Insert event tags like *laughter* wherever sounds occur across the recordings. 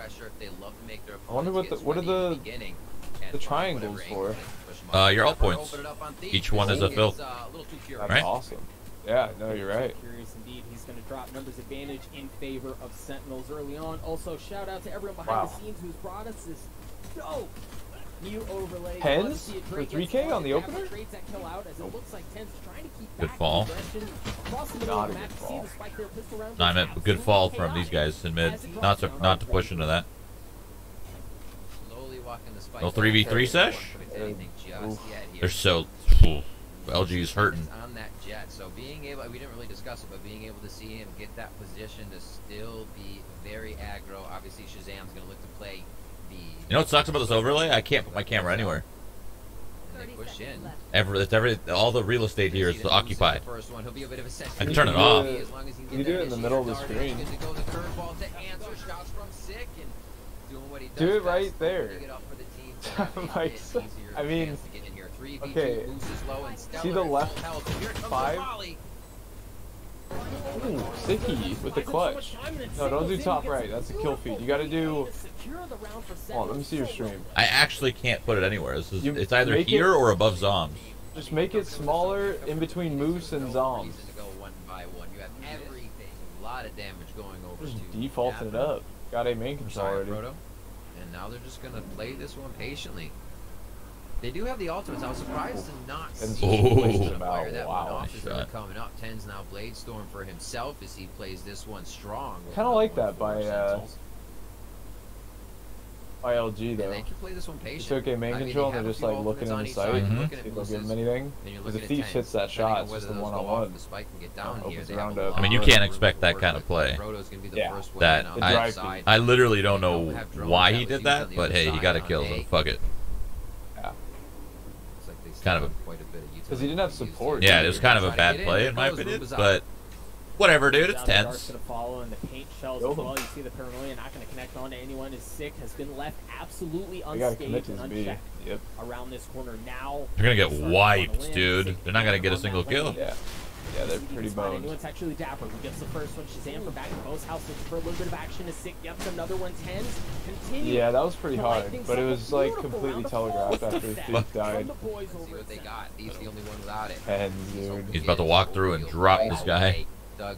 pressure if they love to make their I wonder what the- what are sweaty the- beginning the triangles for? they can push 'em Uh, up. your alt points. opened it up on Thief. Each one is a It's, fill. uh, a little too pure. That's Right. awesome. Yeah, no, you're right. Curious indeed. He's going to drop numbers advantage in favor of Sentinels early on. Also, shout out to everyone behind Wow. the scenes who's brought us this dope new overlay. TenZ Love to see it for 3K on the opener? Trades that kill out as it looks like TenZ trying to keep Good fall. aggression across the middle Not a good fall. the spike there, pistol round No, I goes meant good fall from these guys in mid. Not to not to push into that. Slowly walking the. No 3v3 sesh? Anything just Oof. yet here. They're so. Ooh, LG's hurting. on that Jett. So being able, we didn't really discuss it, but being able to see him get that position to still be very aggro. Obviously, Shazam's gonna look to play the. You know what sucks about this overlay? I can't put my camera anywhere. And they push in. It's every all the real estate here is occupied. First one, he'll be a bit of a I can turn it You off. do it- As long as he can you do it in the middle of the screen. he's good to go the curveball to answer shots from Sick and doing what he does Do it right there. it up for the team *laughs* to have a Like, bit so- easier I mean, chance to get in here. 3v2, okay, low and see Stellar the left full health, and here comes the five? Volley. Ooh, sticky with the clutch. No, don't do top right. That's a kill feed. You gotta do. Hold on, let me see your stream. I actually can't put it anywhere. This is, it's either make it- here or above Zombs. Just make it smaller in between Moose and Zombs. Reason to go one by one. You have everything. A lot of damage going over Just to defaulting it up. Got a main I'm control already. And now they're just gonna play this one patiently. They do have the ultimates. I was surprised to not see Ooh. Winston Wow, fire that one wow. off. Is really coming up. TenZ now Blade Storm for himself as he plays this one strong. Kinda like that by, uh, Sentinels. By LG And though. they can play this one You patient. took a main I mean, control and they're just like looking in on the each sight. side. Looking See at if they'll give him anything. and you're Because looking the thief hits that shot, it's just a one go on off, one. The spike can get Oh, down hope here. it's They a have a. I mean, you can't expect that kind of play. Proto's gonna be the Yeah. That in on The that drive side. I literally don't know why he did that, but hey, he got a kill, so fuck it. Yeah. Looks like they Kind of a- have quite a Because he didn't have utility to use support. Yeah, it was kind of a bad play in my opinion, but whatever, dude. It's Down the dark's tense. gonna follow and the paint shells as well. You see the paranoia not gonna connect on to anyone. Is sick has been left absolutely I gotta commit unscathed to and this B. unchecked Yep. around this corner now. They're gonna get Starting on a wiped, dude. They're not gonna get a single kill. Yeah. Yeah, they're See if he pretty can spot boned. Anyone, it's actually Dapper who gets the first one. Shazam from back in Bo's house looking for a little bit of action. Is sick. Gets another one. TenZ. Continue. Yeah, that was pretty hard, but it was like completely telegraphed after effect Thief from died. the boys See over what they got. He's the only one without it. Pens, He's dude. He's about to walk through and drop this guy. Doug,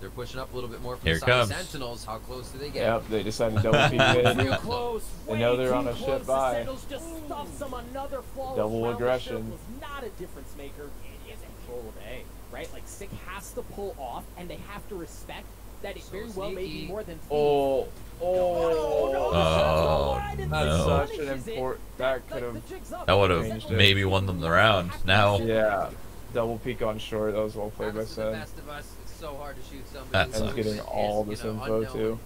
they're pushing up a little bit more from Here the side of comes. Sentinels. How close do they get? Yep, they decided to double *laughs* peek mid. Too close. They know way they're on a shit close. The buy. Sentinels just stuffs them another flawless Double aggression. was not a difference maker. It is a control of A, right? Like Sick has to pull off, and they have to respect that it So very well may be more than. Thief. Oh, Oh, no, oh. the shots Oh, go That's such an punishes important. That could have. the jig's up. That would have maybe won them the round. Now, Yeah. Double peek on short. That was well played by Honestly, Sen. best of us. It's so hard to shoot somebody. That sucks. And getting is, all you this know, info unknown. too.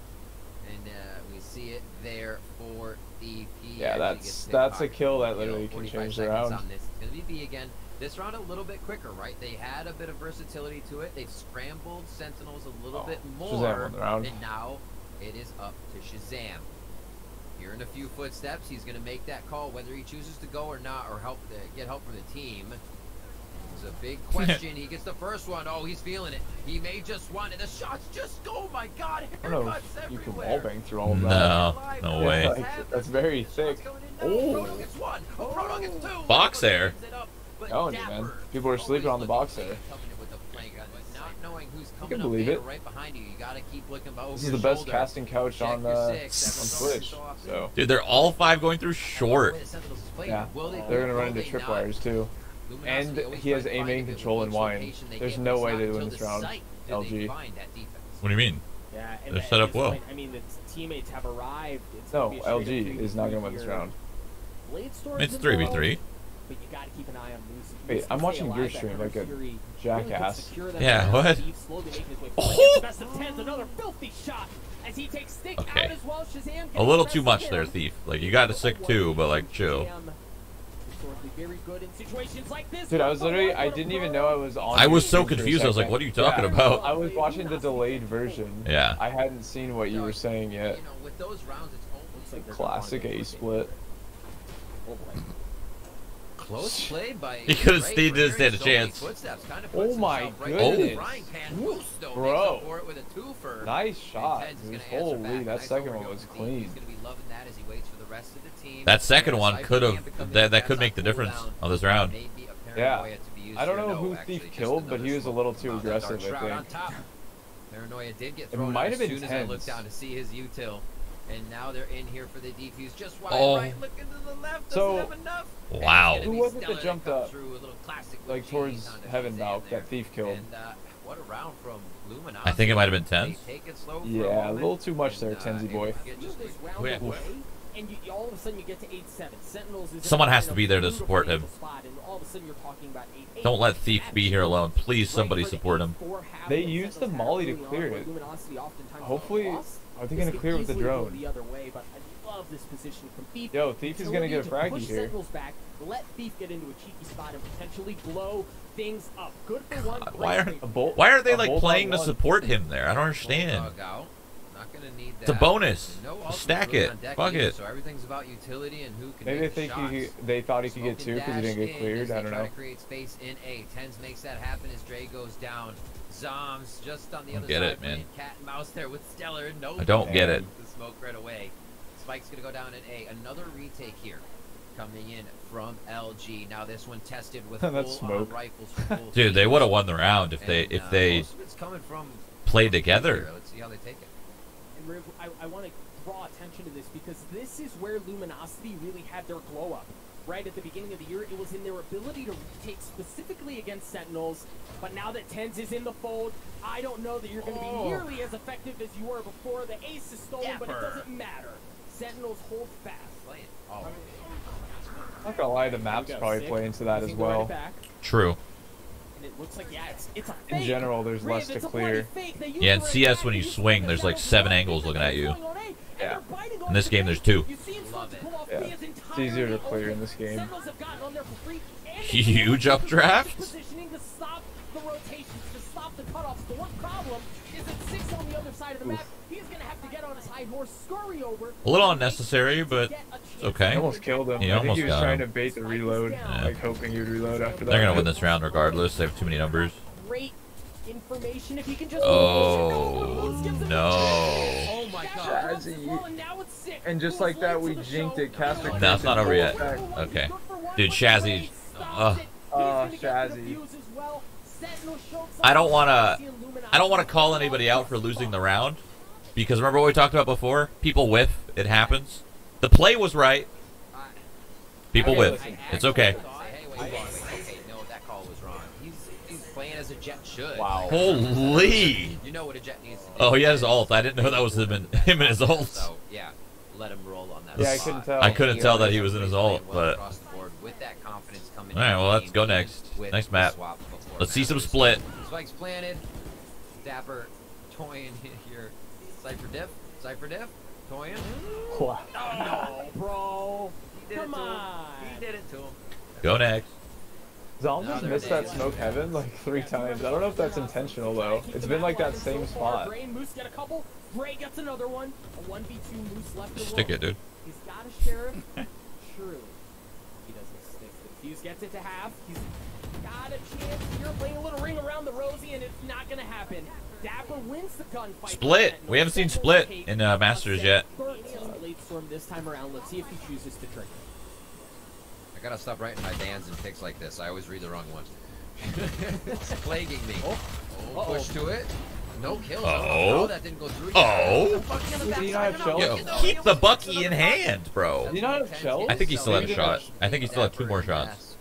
And uh, we see it there for the Yeah, that's- that's a kill that literally can change the round. On this. It's gonna be B again. This round a little bit quicker, right? They had a bit of versatility to it. They've scrambled Sentinels a little Oh, bit more, won round. and now it is up to Shazam. Here in a few footsteps, he's gonna make that call, whether he chooses to go or not, or help the, get help from the team. It's a big *laughs* question. he gets the first one. Oh, he's feeling it. He may just want it. The shots just go. Oh my God! I don't know if you can everywhere. wall bang through all of that. No, no Yeah, way. like, that's very thick. Oh. Oh. Box there. Telling you, man. People are sleeping on the box there. I can believe it. Right behind you. You gotta keep looking over This is the best shoulder. casting couch Check on your uh, six, on Twitch. So dude, they're all five going through short. yeah, they they're gonna run into they not? tripwires too. And he has try to aim find and a bit control with wine. There's no way they not win until this the round. site do they LG. find that defense. What do you mean? Yeah, They're set up well. point, I mean, the teammates have arrived. It's No, gonna be a straight up LG is not gonna 3v3 win this round. It's 3v3. But you gotta keep an eye on Moose. Wait, I'm watching your stream like a Fury jackass. secure Yeah, what? Steve slowly making his way Oh! forward. Gets the best of TenZ, another filthy shot as he takes stick Okay. out as well. Shazam A little too much of there. Thief. Like, you got to sick too, but like, chill. Very good in situations like this. Dude, I was literally, I didn't even know I was on. I was so stream for a confused. I was like, what are you talking Yeah. about? I was watching the delayed version. Yeah. I hadn't seen what you were saying yet. You know, with those rounds, it's like Classic gonna A go split. Oh, Boy. Close play by. He could've Ray stayed this, hearing had a chance. Kind of Oh my right into the goodness. frying pan. Woo. Musto Bro. for it with a twofer. Nice shot. TenZ is dude. gonna answer Holy, that second one was clean. He's gonna be loving that as he waits for the rest of the team. That second one could have that that could make the difference on this round. Yeah. paranoia to be used I don't know who Thief killed, but he was a little too aggressive, I on think. top. Paranoia did get It might out have as been soon as I looked TenZ. down to see his util. And now they're in here for the defuse. Just wide Oh. right, looking to the left. Doesn't So- have enough. Wow. Who was it that jumped up, through, a little classic Like towards cheese onto Heaven Shazam Valk that Thief killed. And uh, what a round from Luminosity. I think it might have been They TenZ. take it slow for Yeah, a moment, little too much there, and, uh, Tenzi boy. able to get You just this like- round Yeah. away, and you, you- all of a sudden you get to eight seven. Sentinels is Someone has to be there to support him. Spot, and all of a sudden you're talking about eight, eight. Don't let Thief be here alone. Please, somebody support him. They that used the molly to clear it. Luminosity oftentimes Hopefully- lost. Are they gonna clear with the drone? The other way, but I love this position from Thief. Yo, Thief is gonna Utility get a to fraggy push here. Sentinels back, let Thief get into a cheeky spot and potentially blow things up. Good for one. God, great why are- for A bolt. Why are they a like playing to support him there? I don't understand. Bulldog out. Not gonna need It's a bonus. No stack it. Fuck either, it. So everything's about utility and who can Maybe they make the think shots. he, they thought he could get two because he didn't get cleared. I don't know. to create space in A. TenZ makes that happen as Dre goes down. Zombs just on the Don't other get side it, man. cat and mouse there with Stellar. No. I don't get it. The smoke right away. Spike's gonna go down in A. Another retake here. Coming in from LG. Now this one tested with *laughs* full smoke. rifles. full *laughs* Dude, they would have won the round if they if uh, they most of it's coming from played here. together. Let's see how they take it. And Riv, I, I want to draw attention to this because this is where Luminosity really had their glow up. Right at the beginning of the year, it was in their ability to take specifically against Sentinels. But now that TenZ is in the fold, I don't know that you're going to be Oh. nearly as effective as you were before. The ace is stolen, but it doesn't matter. Sentinels hold fast. Playing. Oh. Not gonna lie, the maps Here we go, probably Sick. play into that as gonna run it well. back, True. and it looks like yeah, it's it's a In general, there's Riv, less to it's a bloody clear. fake. They use Yeah, in CS back, when they you swing, there's like seven angles looking at you. they're going on A, and Yeah. they're biting on In this game, there's two. You see him to pull off Yeah. B is It's easier to entirely clear in this game. Sentinels have gotten on there for free, and they *laughs* Huge updraft. Positioning to stop the rotations, to stop the cutoffs. The one problem is that six on the other side of the map. He's gonna have to get on his high horse, scurry over. A little unnecessary, but it's okay. I almost killed him. He I think almost he was got trying him. to bait the reload, Yeah. like hoping he would reload after that. They're gonna win this round regardless. They have too many numbers. Great information if he can just. Oh no! Oh my god. And just like that, we jinked it. Caster No, it's not over yet. Okay. Dude, Shazzy- ugh. Uh, Shazzy. I don't wanna- I don't want to call anybody out for losing the round because remember what we talked about before? People whiff. It happens. The play was right. People Okay, whiff. It's okay. Say, hey, wait, wait, wait, okay, no, that call was wrong. He's, he's playing as a Jett should. Wow. Holy! You know what a Jett needs to do. Oh, he has ult. I didn't know that was him and *laughs* him and his ult. So, yeah, let him roll on that Yeah, I couldn't tell. I couldn't tell that he was in his playing ult, but across the board with that confidence coming All right, well, let's go next. Next Nice map. let's see some split. Spikes planted. Dapper toying *laughs* here. Cypher diff. Cypher diff. Toying. Wow. No, bro. He did Come it to him. He did it to him. Go next. Zom No, just they're missed that smoke heaven like three times. I don't know if that's intentional though. It's been like that same spot. Gray and Moose get a couple. Gray gets another one. A 1v2 Moose left to Stick it, dude. He's got a sheriff. *laughs* Surely. He doesn't stick. The defuse gets it to half. He's got a chance here playing a little ring around the Rosie, and it's not going to happen. Dapper wins the gunfight. Split. We haven't seen split in, uh, Masters yet. late storm this time around. Let's see if he chooses to trigger. I gotta stop writing my bans and picks like this. I always read the wrong one. *laughs* it's plaguing me. Oh. oh, Uh-oh. push to it. No kills. Uh-oh. No, that didn't go through. yet. Oh. The Bucky on the Did he backside. not have No, shells? Yo, keep the Bucky in hand, bro. Did he not have shells? I think he still had a shot. I think he still had two more shots.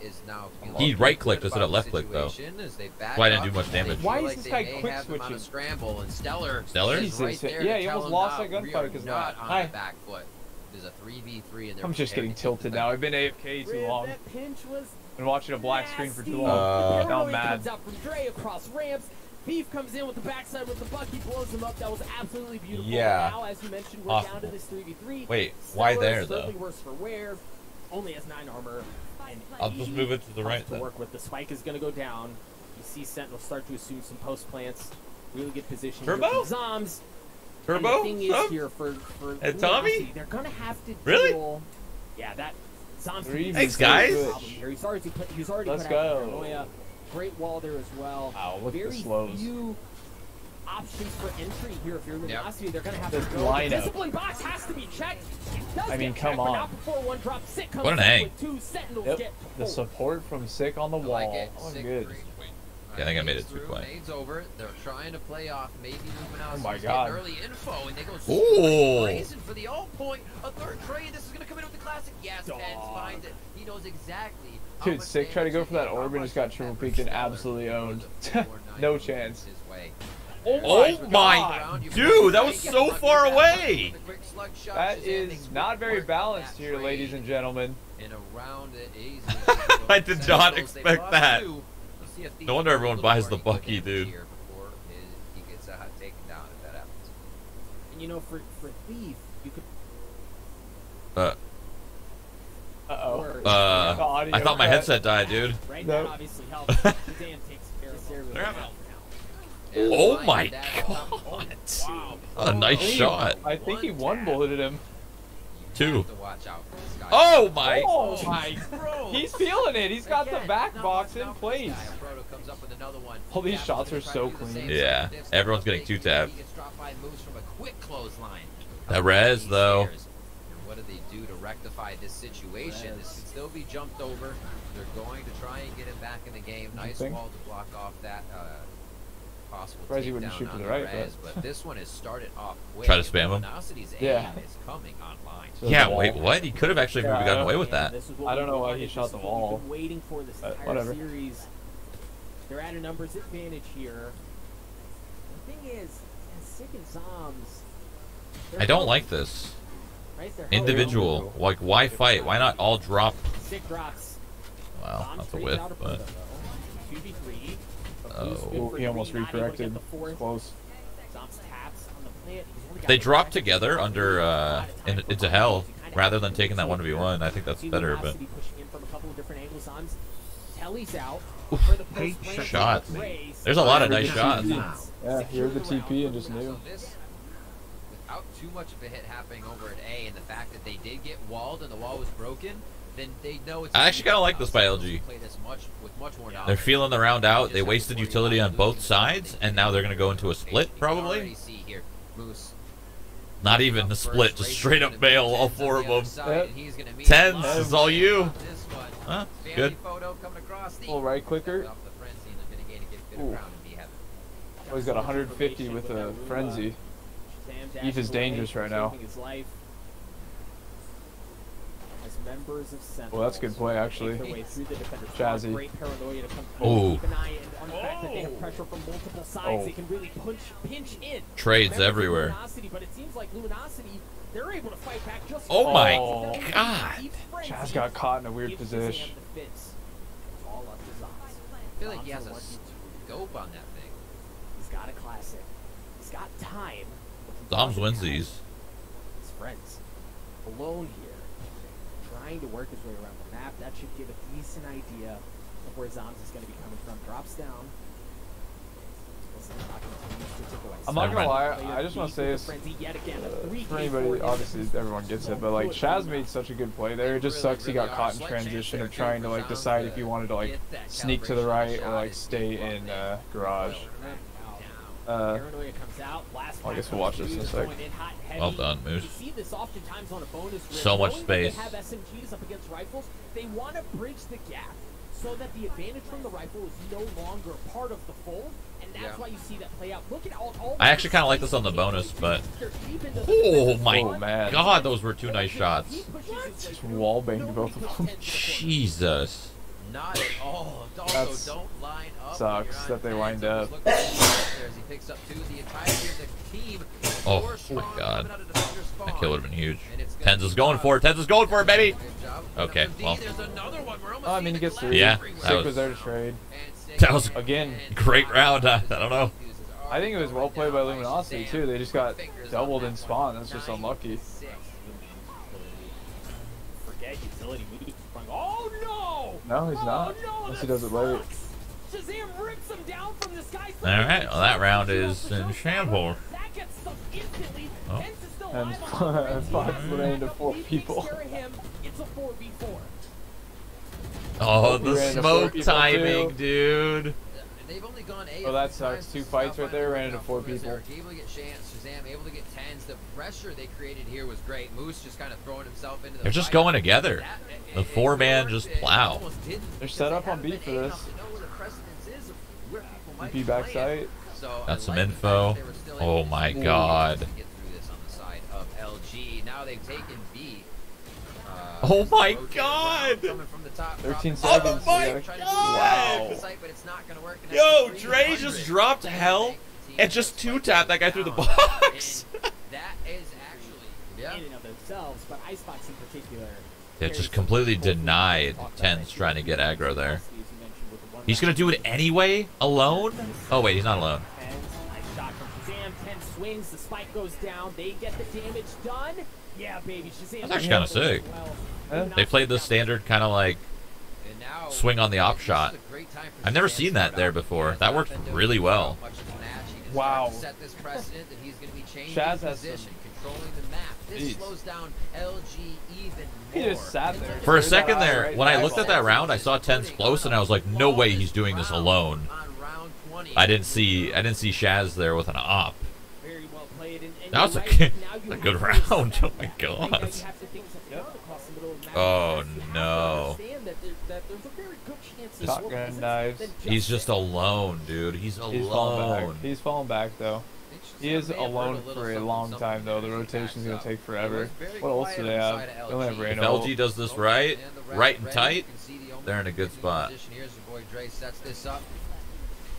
is now He right-clicked instead of left-clicked, though. situation as they back That's why I didn't do much damage. Why is like this they guy may quick have him switching? scramble and Stellar. Stellar? right there Yeah, to he almost lost "Nah, that we gunfight are 'cause of not on Hi. the back foot. There's a 3v3 and they're I'm just getting prepared to take tilted now. I've been AFK too long. That pinch was Been watching a black screen for too long. Uh, now I'm mad. comes out from Dre across ramps. Beef comes in with the backside with the Bucky, blows him up. That was absolutely beautiful. Yeah. Now, as you mentioned, we're Awesome. down to this 3v3. Wait, why Stellar there, is though? certainly worse for wear. Only has 9 armor. And I'll just move it to the tough right to then. work with. The spike is going to go down. You see Sentinel start to assume some post plants. Really good position. here Turbo? from Zombs. And Turbo? the thing is here for, for And Tommy? Luminosity, They're going to have to Really? deal- Yeah, that Zomb's Three Thanks, guys. good. problem here. He's already put, he's already Let's put out go. paranoia. Great wall there as well. Wow, look at Very the slows. few options for entry here if you're Luminosity. They're gonna have This to go. lineup. The discipline box has to be checked. It does I mean, get come checked, on. before one drop. Sick comes What an up two Yep. The support from Sick on the I wall. like it. Oh, Sick good. three. Yeah, I think I made it through, quick. Nades over. They're trying to play off maybe Luminosity. Oh my God. Early info, and they go Ooh. straight for the ult point. A third trade. This is gonna come in with the classic. Yes, Pens Dog. finds it. He knows exactly. Dude, Sick tried to go for that he can orb and just got rush triple that peeked and absolutely owned. *laughs* No chance. his way. Oh my, dude, that was so far away. That is not very balanced here, ladies and gentlemen. In a round that is- I did not expect lost that. No wonder everyone buys the Bucky, dude. before his- he gets, uh, taken down if that happens. And you know, for for Thief, you could. Uh, Uh-oh. uh, audio I thought my cut. headset died, dude. Right, No. that obviously helps. *laughs* Shazam takes care of it. They're having- Oh my god. Wow. A nice I shot. I think he one bulleted him. Two. have to watch out for this guy. Oh my. Oh my. He's *laughs* feeling it. He's got the back box in out for this place. guy. Proto comes up with another one. All these shots are so to do the clean. Yeah, everyone's getting two tapped. He gets dropped by moves from a quick clothesline. That res, though. What do they do to rectify this situation? This can still be jumped over. They're going to try and get him back in the game. Nice wall to block off that uh, possible Surprised he wouldn't takedown shoot to on the the right, res, but- but this one has started off *laughs* quick. Try to spam him? Yeah. is coming online. So Yeah, wait, what? He could have actually Yeah, gotten away with that. this is I don't know why he shot is the what wall. We've been waiting for this Uh, whatever. series. They're at a numbers advantage here. The thing is, as Sick and Zombs. I don't like this. right? They're Individual. Like, why fight? Why not all drop? Sick drops. Wow, Zombs that's a whiff, but. 2v3. But Oh. Boost good Ooh, for he almost three, not redirected. get the fourth. Close. Zombs taps on the plant. He's only got They the drop together under, uh, A lot of time in, into hell, rather than taking that control 1v1. I think that's better, but. Luminosity pushing in a couple of different Telly's out. For the post plant Shots. There's a lot of nice shots. Yeah, here's the TP and just knew. So without too much of a hit happening over at A, and the fact that they did get walled and the wall was broken, then they know it's. I actually kinda like this by LG. This much with much more. They're feeling the round out. They Just wasted utility on both sides, and now they're going to go into a split, You can already probably. see here, Moose Not even the split, just straight up gonna bail, all four of them. side, Yep. and he's gonna meet TenZ is all you. on this one. Huh? Good. photo coming across the Little right clicker. off the frenzy and the mitigated get bit Ooh. around and be heaven. Oh, he's got 150 with a frenzy. Eve is dangerous right now. His life. As members of Sentinel, Well, that's a good play, actually. make their way through the defender's Jazzy. front. Great paranoia to come Ooh. Keep an eye on the fact that they have oh. pressure from multiple sides. Oh. They can really punch, pinch in. Trades Members everywhere. Luminosity, but it seems like Luminosity, they're able to fight back just Oh fine. my Oh. God. Eve's Chaz got caught in a weird position. Shazam the fits. It's all up to Zombs. I feel like he has a scope on that thing. He's got a classic. He's got time. but he Doms wins these. His friends. Alone here. Trying to work his way around the map. That should give a decent idea of where Zombs is going to be coming from. Drops down. Listen, not continues to tick away. I'm not gonna lie, I just want to say with this yet again. Uh, for anybody. Obviously, everyone gets it, but like Chaz made such a good play there. It just sucks he got caught in transition of trying to like decide if he wanted to like sneak to the right or like stay in uh, garage. Uh, Paranoia comes out. Last I guess we'll watch this in a through, sec. going in hot and Well done, Moose. You see this oftentimes on a bonus. So much Knowing that they space. have SMGs up against rifles. They want to bridge the gap so that the advantage from the rifle is no longer part of the fold, and that's Yeah. why you see that play out. Look at all. all I actually kinda like this on the bonus, but- They're deep into the Oh my Oh, man. god, those were two nice shots. He pushes his way Just wall banged both of them. TenZ in the corner. Jesus. Not at all. Also, That's- don't line up. sucks when you're on that they TenZ. lined up. look at the there as he picks up two. The entirety of the team. Oh, Four my God. coming out of defender's That kill would have been huge. And gonna TenZ be is going for it. TenZ is going for it, baby. Okay, well. There's another one. We're almost Oh, I mean, he the gets glass three. Yeah, everywhere. that was- was there to trade. That was Again. great round. I, I don't know. I think it was well played by Luminosity too. They just got doubled in spawn. That's just unlucky. Forget utility moves. No! No, he's Oh, not. no, Unless he does it late. sucks. Shazam rips him down from the sky. All right, well, that round is in shambles. That gets stuck instantly. Oh. Pence is still And Fox ran into four people. It's a 4v4. Oh, the smoke timing, dude. They've only gone eight. Oh, that sucks. Two fights right there, ran into four people. Able to get Shance, Shazam able to get TenZ. The pressure they created here was great. Moose just kind of throwing himself into the They're just fight. going together. The four-man just plow. They're set up on haven't B for this. enough to know where the precedence is of where people might EP be back site. So Got some info. fact they were still Oh my God. to get through this on the side of LG. Now they've taken B. Uh, Oh my rotated God. Around, coming from the top, 13 dropping seconds, down, we trying gotta- do God. the site, but it's not gonna work, and Yo, that's Dre just dropped hell and just two-tapped that guy through the down. box. And that is actually yeah. in and of themselves, but Icebox in particular. It just completely denied Talked about TenZ that trying to get aggro there. As you mentioned with the one He's gonna do it anyway, alone? Oh wait, he's not alone. Shazam. Ten swings, the spike goes down. They get the damage done. Yeah, baby, Shazam. That's actually kinda sick. Well, Yeah. They played the standard kind of like swing on the op shot. a great time for I've never seen that there before. That worked really well. much of the match. He can Wow. Set this precedent that he's going to be changing Shaz has position, some- controlling the map. This slows down LG even He more. just sat there. For a second there, when I looked at that round, I saw TenZ close, and I was like, no way he's doing this alone. On round 20. I didn't see I didn't see Shaz there with an op. Very well played. And, and That was a good- a good round. *laughs* Oh my back. And now God. you have to think something out across the middle of the map. Oh, because you have to no. understand that there- that there's a very good chance that Shotgun knives. He's just alone, dude. He's He's falling alone. back. He's falling back though. He is alone for a long time though. The rotation's gonna take forever. What else do they have? They only have If LG does this right, right and tight, they're in a good spot.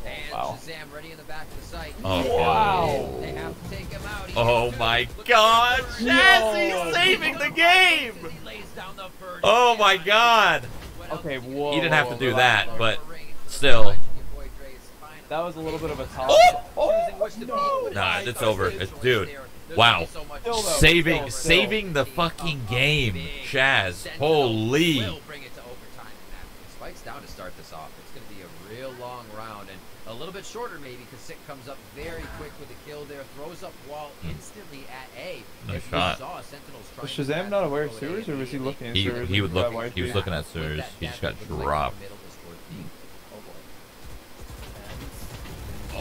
And Wow. Shazam ready in the back of the site. Oh, Wow. They have to take him out. He Oh my two. Look at God, the third. Saving the game. He lays down the first Oh my. God. Okay, he whoa. He didn't have to do that, but still. Your boy Dre is finally That was a little bit of a toss. Oh, oh! choosing no. Nah, it's over. It's- dude, wow. only so much- Still though, Saving, still, still. saving the fucking game, Shaz. Holy. Little bit shorter maybe because Sick comes up very quick with a kill there, throws up wall instantly at A. Nice If shot. saw Sentinels trying Was Shazam pass not aware of throw sewers, or was he looking at He, sewers? he would look. He was looking at With sewers. that He just got looks like dropped. the middle is towards B. Oh boy.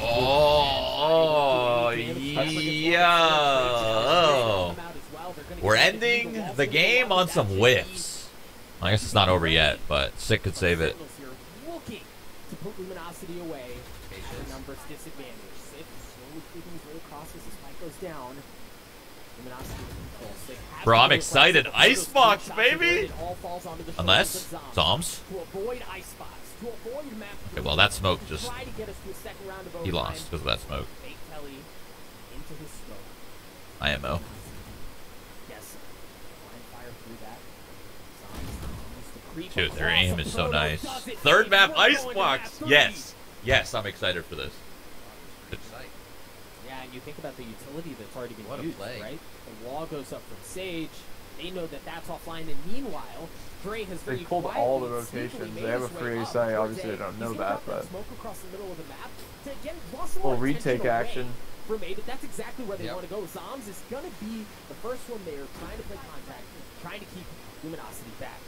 Oh, yeah. We're ending the game on some whiffs. I guess it's not over yet, but Sick could save it. Looking to put luminosity away. Patience. The numbers disadvantage. Six slowly creeping his way across as the spike goes down. Luminosity in control. Sick has Bro, I'm excited. Icebox, baby! Unless Zombs. Okay, well that smoke just he lost because of that smoke. IMO. Dude, their aim is so nice. Third map Icebox. Yes. Yes, I'm excited for this. Yeah, and you think about the utility that's already been What a used, play. right? The wall goes up from Sage. They know that that's offline, and meanwhile, Dre has They very pulled all the quietly, rotations. They have a way free up ASI. Obviously, they don't know gonna that, but smoke across the middle of the map to again draw some full retake action. From A, but that's exactly where they Yep. want to go. Zombs is gonna be the first one there, trying to play contact, trying to keep luminosity back.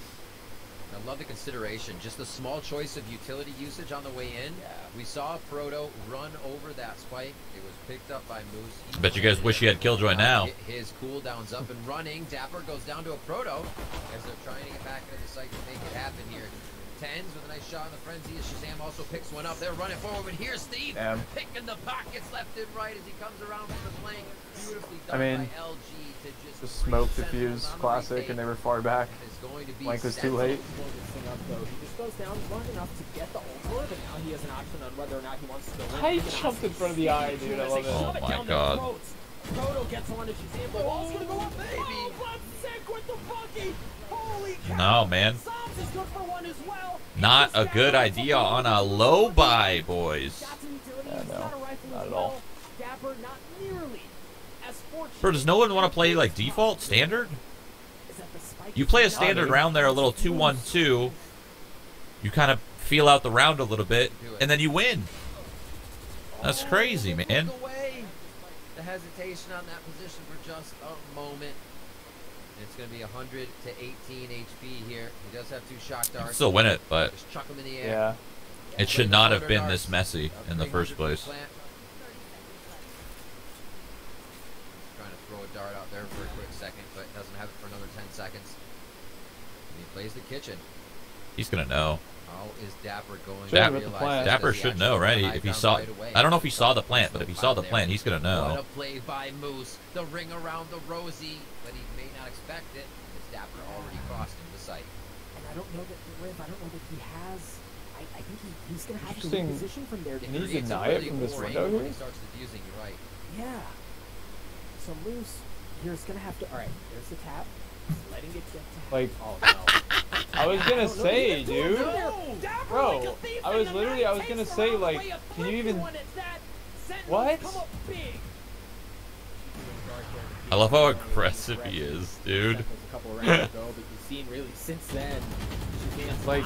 I love the consideration. Just the small choice of utility usage on the way in. Yeah. We saw Proto run over that spike. It was picked up by Moose. He I bet you guys wish he had Killjoy uh, now. His cooldown's up and running. Dapper goes down to a Proto as they're trying to get back into the site to make it happen here. Tens with a nice shot on the frenzy as Shazam also picks one up. They're running forward, but here's Steve Damn. picking the pockets left and right as he comes around from the flank. Beautifully I mean, by LG to just The smoke bring diffuse classic, and they were far back. Is going to be Mike was too late. Blow this thing up though. He just goes down long enough to get the over, but now he has an option on whether or not he wants to go in. I jumped in front of the eye, dude. I love it. Oh my God. Proto gets on to Shazam. The wall's gonna go up. Oh, Baby. Oh, but sick with the Bucky. Holy cow. No, man. Zombs is good for one as well. Not a good idea on a low buy, boys. Got some. Yeah, no, got a rifle not at all. Dapper not nearly as fortunate. Bro, does no one want to play like default standard? Is that the spike You play a standard round there, a little 2-1-2. You kind of feel out the round a little bit, and then you win. That's crazy, man. Look away. The the hesitation on that position for just a moment. It's going to be 100 to 18 HP here. He does have two shock darts. Still win it, but Just chuck him in the air. Yeah. it should not have been this messy in the first place. Trying to throw a dart out there for a quick second, but doesn't have it for another 10 seconds. And he plays the kitchen. He's gonna know. How is Dapper going Should've to with the realize Dapper should know, right? hide If he saw, right? I don't know if he saw the plant, but if he saw the plant, he's gonna What know. a play by Moose. The ring around the Rosie, but he may not expect it. As Dapper already crossed him the site. And I don't know that Riv, I don't know that he has. I, I think he, he's gonna have to Interesting. reposition from there. Can he creates a deny it really from this cool window here? He starts diffusing. You're right. Yeah. So Moose here's gonna have to. All right, there's the tap. Letting it get to. Like, *laughs* oh no. I was gonna don't say, what he's doing dude. there. Dapper Bro, like I was literally- I was gonna say, like, can you even- one at that. Sentinels What? Come up big. I love how aggressive he is, dude. A couple rounds ago, but you've seen really since then. Shazam's Like,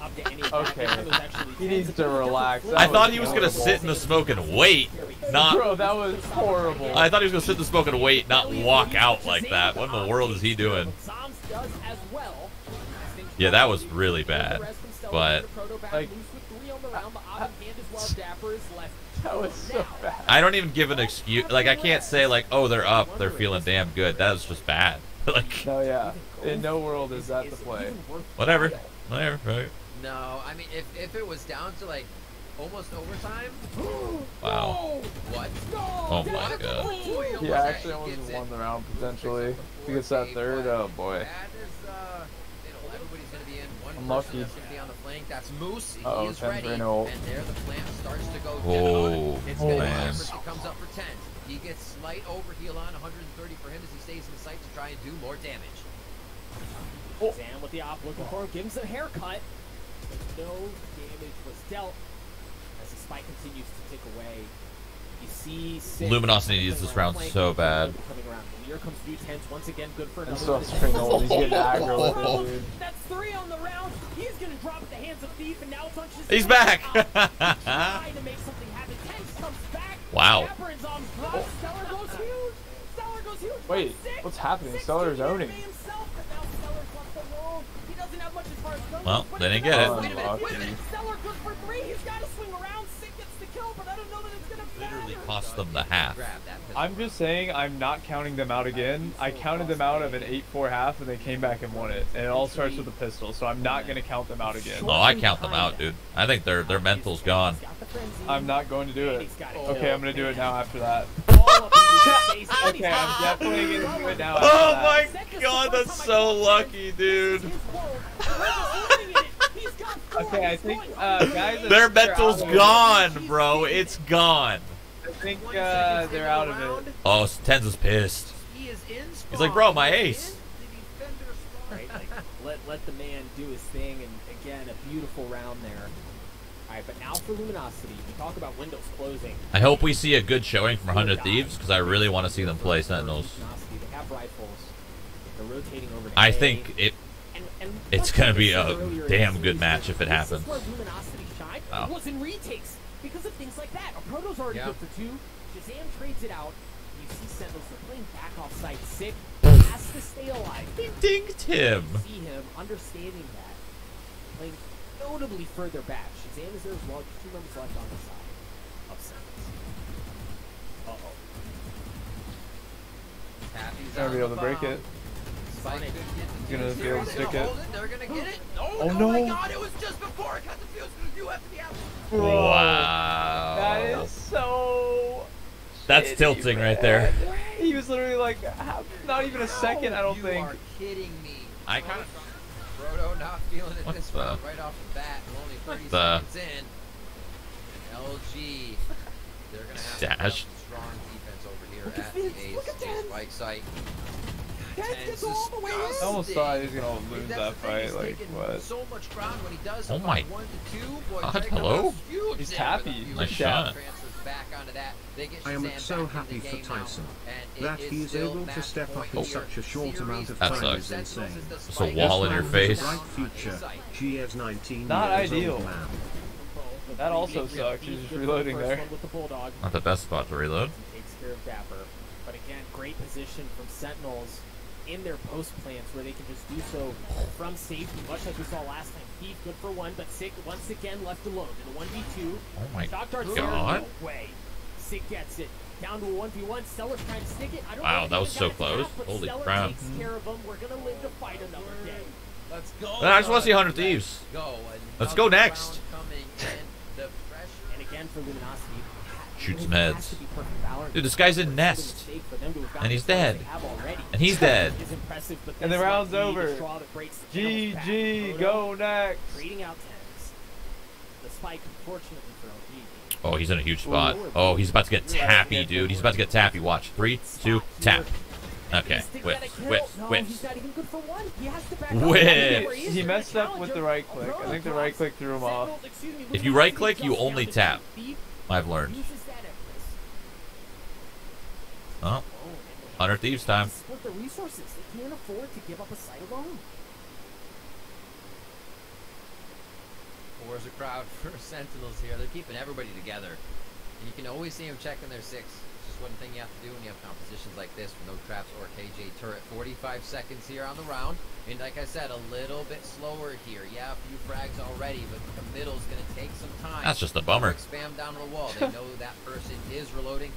up to any okay. That was actually He needs to relax. That I thought he was gonna sit in the smoke and wait, not. Bro, that was horrible. I thought he was gonna sit in the smoke and wait, not walk out like that. What in the world is he doing? Zomb's does as well. Yeah, that was really bad. But Like, that was so bad. I don't even give an excuse. Like I can't say like, oh, they're up, they're feeling damn good. That was just bad. *laughs* like No, yeah. In no world is that the play. whatever, whatever. Right? No, I mean, if, if it was down to like almost overtime, *gasps* Wow. what? Oh my god. Ooh, he He actually he almost gets it. won the round potentially. If he gets that third, oh boy. That is, uh, you know, everybody's gonna be in. One Unlucky. person that's gonna be on the flank. That's Moose. He Uh-oh, is ready, very and there the plant starts to go Oh, down. It's gonna be man. Jefferson comes up for 10. He gets slight overheal on 130 for him as he stays in sight to try and do more damage. Oh. Sam with the op looking for him, gives him a haircut. But no damage was dealt as the spike continues to tick away. You see Luminosity needs this round so bad. Coming around. Here comes View TenZ once again, good for another. still has minute. He's getting *laughs* aggro with it, dude. That's three on the round. He's gonna drop at the hands of Thief, and now it's on Shazam. He's back. Trying to make *laughs* something happen. TenZ comes back. Wow. Dapper and Zomb's. Stellar goes huge. Stellar goes huge. Wait, Six. what's happening? Stellar's owning. himself, but now Stellar's left alone. He doesn't have much as far as guns Well, they didn't get it. enough. Wait a minute, oh, wait a minute. Stellar goes for three. He's got to swing around. Sick kill, but I don't know that it's gonna Literally matter. cost them the half. Grab that pistol. I'm just saying I'm not counting them out again. I counted them out of an 8-4 half and they came back and won it. And it all starts with a pistol, so I'm not gonna count them out again. Oh, I count them out, dude. I think their their mental's gone. He's got the frenzy. I'm not going to do it. he's got it. Okay, I'm gonna do it now after that. *laughs* All up in his face, and Okay, I'm definitely gonna do it now after Oh my god, that's so lucky, dude. Okay, I think, uh, guys... Their think they're mental's out of it. gone, bro. It's gone. I think, uh, they're out of it. Oh, TenZ is pissed. He is in He's like, bro, my ace. Right, *laughs* like, let let the man do his thing, and again, a beautiful round there. All right, but now for Luminosity, we talk about windows closing. I hope we see a good showing from 100 Thieves because I really want to see them play Sentinels. Luminosity, they have rifles. They're rotating over. To I A. think it. And, and it's gonna be a damn good match if it this happens. Is where Luminosity shined. Oh. It was in retakes because of things like that. A Proto's already Yeah. good for two. Shazam trades it out. You see Sentinels are playing back off site. Sick *laughs* has to stay alive. He Dinked him. see him understanding that, playing notably further back. Shazam is there as well. Just two members left on the side of Sentinels. Uh oh. Happy's Gonna be able to break it. Spike He's gonna be able to stick it. They're gonna get it. Oh, Oh, oh no. my god, it was just before it got the fuse. You have to be out. Bro, Wow. That is so... That's shitty, tilting right there. He was literally like, half, not even a second, I don't you think. are kidding me. I kind of. Frodo not feeling it What this the- round right off the bat. Only 30 the- seconds in. LG. They're gonna have to Dash. strong defense over here Look at at the Vince, Ace, look at Ace Spike site. Vince gets all the way in. I almost thought he was gonna lose that fight, like, what? So much ground when he does. Oh my One to two. Boy, God, hello? He's happy. with a Nice shots. shot. Transfers back onto that. They get I am so happy for Tyson. and it That is he is able to step up in here. such a short amount of That time sucks. is insane. Sentinels is the It's a spike. wall in your This man has face. a bright future. GS 19 Not ideal. man. That also sucks. He's just reloading there. With the Bulldog. Not the best spot to reload. Takes care of Dapper. But again, great position from Sentinels in their post plans where they can just do so from safety, much like we saw last time. Thief good for one, but Sick once again left alone in a 1v2. Oh my Shock God. No way. Sick gets it. Down to a 1v1. Stellar's trying to stick it. I don't Wow, know if that he was got so it to close. half, Holy Stellar crap. takes care of him. We're gonna live to fight another day. Let's go. Ah, I just want to uh, see 100 Thieves. Go. Let's go next. round Coming in. The pressure. And again for Luminosity. Shoot it some heads. to be perfect balance. Dude, this guy's in Nest. mistake for them to have gotten And he's dead. They have already. And he's dead. Is impressive, but And the round's be over. straw that breaks the camel's back. GG, go next. Trading out TenZ. The spike, unfortunately for LG. Oh, he's in a huge spot. Oh, he's about to get tappy, dude. He's about to get tappy. Watch. Three, two, tap. Okay, He's stick whip, that whip, whip. He's not even good for one. He has to back up. Whip. He messed up with the right click. I think the right click threw him off. Sentinels, excuse me, If you right click, you only tap. I've learned. uses that Empress. Oh, And 100 Thieves time. Split the resources. They can't afford to give up a site alone. Where's the crowd *laughs* for Sentinels here? They're keeping everybody together. And you can always see them checking their six. It's just one thing you have to do when you have compositions like this with no traps or KJ turret. 45 seconds here on the round. And like I said, a little bit slower here. Yeah, a few frags already, but the middle's going to take some time. That's just a bummer. Spam down the wall. They know that person is reloading.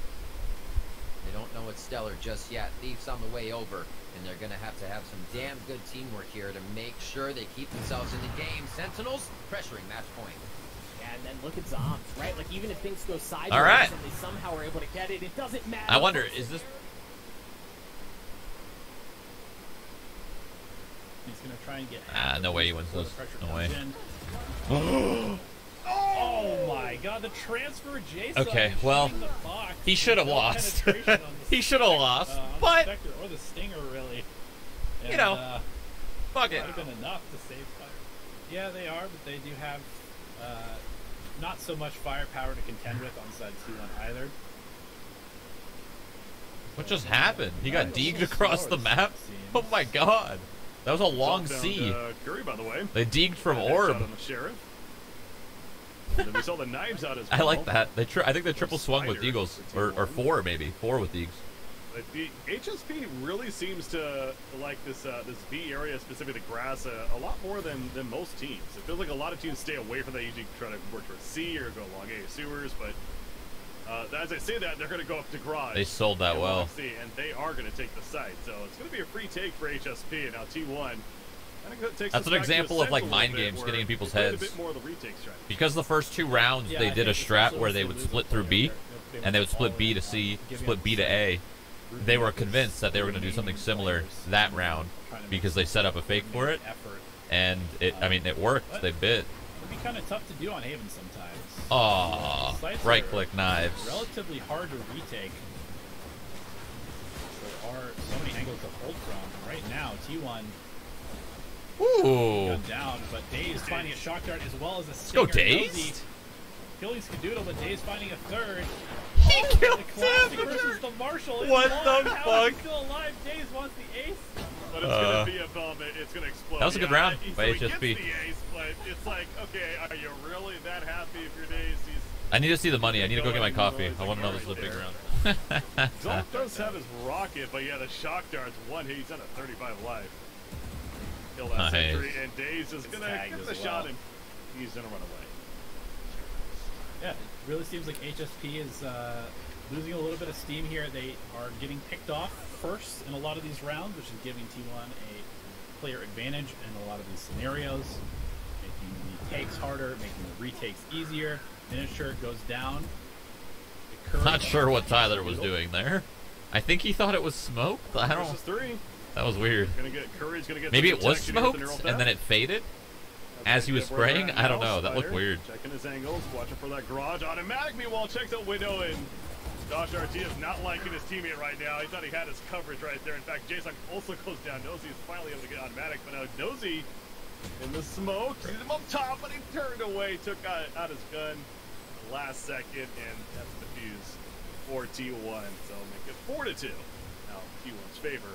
They don't know it's Stellar just yet. Thief's on the way over, and they're going to have to have some damn good teamwork here to make sure they keep themselves in the game. Sentinels pressuring match point. And then look at Zombs, right? Like even if things go sideways All right. and they somehow are able to get it, it doesn't matter. I wonder, is this He's gonna try and get. Ah, no way he wins before this. pressure No way. *gasps* *gasps* *gasps* in. my god, the transfer Jason. Okay, well, shooting the box he should have no lost. penetration on *laughs* the he should have lost, uh, on the but Spectre or the Stinger really. You know, uh, fuck it. might have been enough to save fire. Yeah, they are, but they do have uh, not so much firepower to contend with on side T1 either. What just happened? He got deeged across the map? Oh my god. That was a long Found, C. Uh, Curry, by the way. They deeged from orb. on the sheriff. And then we saw the knives out as *laughs* I well. like that. They I think they triple swung with Eagles. Or, or four, maybe. Four with Eagles. The HSP really seems to like this uh, this B area, specifically the grass, uh, a lot more than, than most teams. It feels like a lot of teams stay away from that, usually try to work towards C or go along A sewers. But uh, as I say that, they're going to go up to garage. They sold that well. C, and they are going to take the site. So it's going to be a free take for HSP. And now T1. I think that takes That's an example of, like, Ascent mind games getting in people's heads. A bit more of the retake strategy. Because the first two rounds Yeah, they did a strat where they they would split through B, they're- they're and they would split B to C, split B to A. They were convinced that they were going to do something similar that round because they set up a fake for it, and it. I mean, it worked. They bit. It'd be kind of tough to do on Haven sometimes. Aw, Sites right click knives. Relatively hard to retake. There are so many angles to hold from. Right now, T1 Ooh, gun down, but Daze finding a shock dart as well as a go stinger. Dazed. Nosy Killing Skadoodle, but Daze finding a third. he killed The classic him. versus the Marshal. What the How is he fuck? still alive? Daze wants the ace. But it's Uh, gonna be a bomb. It's gonna explode. That was a good Yeah, round he- by so he HSP. Gets the ace, but it's like, okay, are you really that happy if your days? He's I need to see the money. I need to go get my coffee. I want to know this is a big round. Zolf does have his rocket, but yeah, the shock darts one hit. He's at a 35 life. Kill that Nice. sentry, and Daze is gonna tagged get the as shot, well. and he's gonna run away. Yeah, it really seems like HSP is uh, losing a little bit of steam here. They are getting picked off first in a lot of these rounds, which is giving T1 a player advantage in a lot of these scenarios, making the takes harder, making the retakes easier. Finisher goes down. Not sure what Tyler was doing there. I think he thought it was smoke. I don't. three. That was weird. Get Curry's gonna get. Maybe it was protection here the smoked and then it faded. As he was gonna get where we're spraying? I don't know. That looked weird. Checking his angles, watching for that garage. Automatic, meanwhile, checks the window and Josh RT is not liking his teammate right now. He thought he had his coverage right there. In fact, Jason also goes down. Nosy is finally able to get automatic, but now Nosy in the smoke. Him up top, but he turned away, took out, out his gun last second, and that's the fuse for T1. So make it 4 to 2. Now, T1's favor.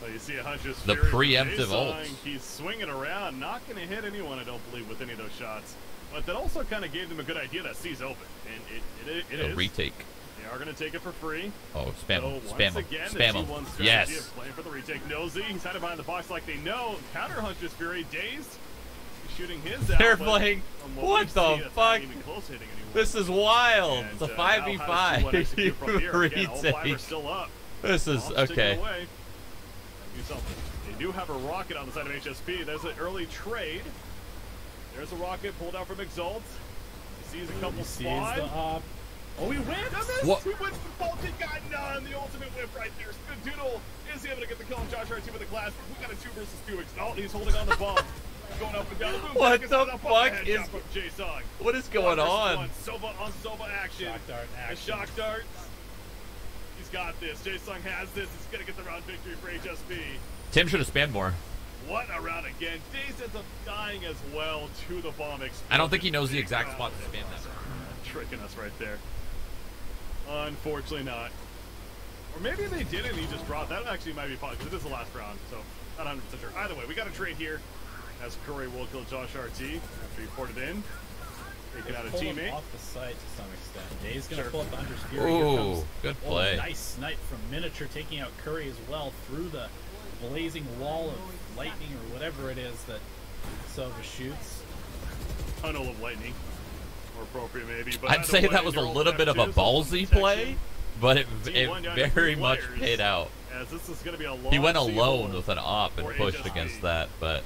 But you see a Huntress The preemptive ult. He's swinging around, not going to hit anyone, I don't believe, with any of those shots. But that also kind of gave them a good idea that C's open. And it, it, it is. retake. They are going to take it for free. Oh, spam So Spam him. again, Spam him. Yes. playing for the retake. Nosy, he's hiding behind the box like they know. Counter Hunter's Fury, dazed. He's shooting his *laughs* out. They're playing. What the see, fuck? even close hitting anyone. This is wild. And, It's a uh, now how does T1 5v5 execute from? Again, all five are retake. still up. This is okay. Away. Do something. They do have a rocket on the side of HSP. There's an early trade. There's a rocket pulled out from Exalt. He sees a couple He sees spawn. the op. Oh, he wins! What? He wins the bolted, got none. The ultimate whip right there. Doodle is able to get the kill on Josh RT with the glass. We got a two versus two. Exalt. He's holding on the bomb. *laughs* Going up and down. Boom, What the it's up, up, fuck is- from Jae-Sung. What is going on? one. Sova on Sova action. Shock dart The action. shock darts. He's got this. Jae-Sung has this. He's gonna get the round victory for HSP. Tim should have spammed more. What a round again. Daze ends up dying as well to the bomb explosion. I don't think he knows the exact spot to spam that. Tricking us right there. Unfortunately not. Or maybe they didn't he just dropped. That actually might be possible This is the last round, so not 100% sure. Either way, we got a trade here as Curry will kill Josh RT after he ported in. Taking out a Pull teammate. off the site to some extent. Dave's gonna Sure. pull up the Hunter's Fury. Ooh, comes- good oh, play. nice snipe from Miniature, taking out Curry as well through the blazing wall of lightning or whatever it is that Sova shoots. Tunnel of lightning. More appropriate maybe. But I'd say way, that was a little bit of a ballsy protection. play, but it, it very much paid out. As this is going to be a long He went alone with an op and pushed HSP. against that, but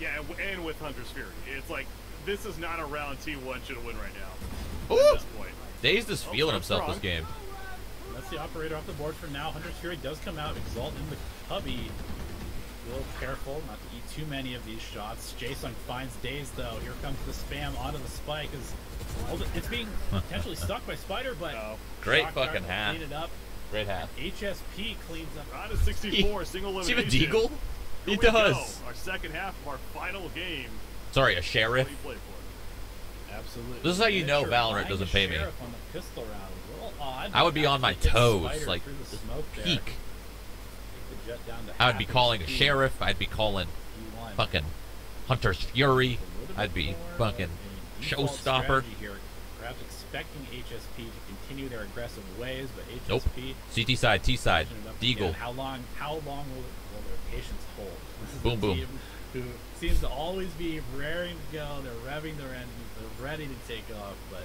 Yeah, and, and with Hunter's Fury. It's like, this is not a round T1 should win right now. Ooh. At this point. Dazed is Oh, feeling that's himself wrong. this game. That's the operator off the board for now. Hunter's Fury does come out, Exalt in the cubby. A little careful not to eat too many of these shots. Jason finds Daze though. Here comes the spam onto the spike. Is it's being potentially *laughs* stuck by Spider, but No. Great Shock fucking will hat. Clean it up. Great hat. HSP cleans up. Round of 64, single Does he have a elimination. deagle? Here He we go. does. Our second half of our final game. Sorry, a sheriff. do you play for? Absolutely. This is how you know Valorant doesn't pay me. sheriff On the pistol round. A little odd, oh, I would be on my toes, like. Peak. Take the Jett down to I would be calling a sheriff. I'd be calling fucking Hunter's Fury. A little bit I'd be fucking of a default showstopper. Here. Perhaps expecting HSP to continue their aggressive ways, but HSP Nope. CT side, T side, Deagle. How long? How long will, will their patience hold? *laughs* Boom, boom. Team Who seems to always be raring to go. They're revving their engines. They're ready to take off, but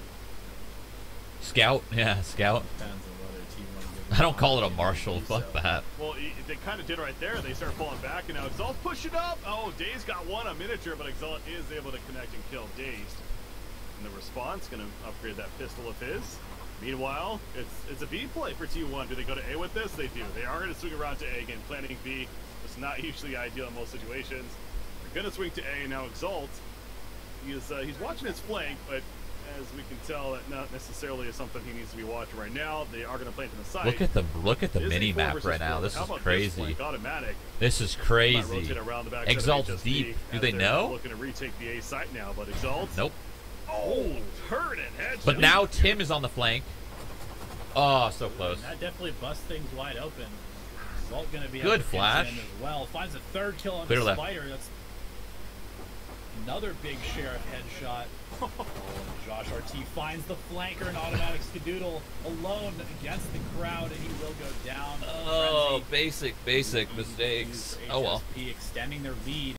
Scout. *laughs* Yeah, scout. depends on whether T1 I don't call it a them marshal. Fuck so. that. Well, they kind of did right there. They start falling back, and now Exalt pushing up. Oh, Daze got one a miniature, but Exalt is able to connect and kill Dazed. And the response going to upgrade that pistol of his. Meanwhile, it's it's a B play for T1. Do they go to A with this? They do. They are going to swing around to A again. Planning B is not *laughs* usually ideal in most situations. They're going to swing to A, and now Exalt. He is, uh, he's watching his flank, but as we can tell, that not necessarily is something he needs to be watching right now. They are going to plant in the side. Look at the look at the mini map versus right now. This How is crazy. flank automatic. This is crazy. rotate around the backside of deep. Do they know? Looking to retake the A site now, but Exalt. Nope. Oh, turn and headshot. But now Tim is on the flank. Oh, so close. That definitely busts things wide open. Exalt going to be Good able to flash. as well. Finds a third kill on Clear the left. spider. That's another big sheriff headshot. oh, *laughs* Josh RT finds the flanker and automatic skadoodle alone against the crowd, and he will go down. Oh, Frenzy. basic, basic mistakes. Oh well. Extending their lead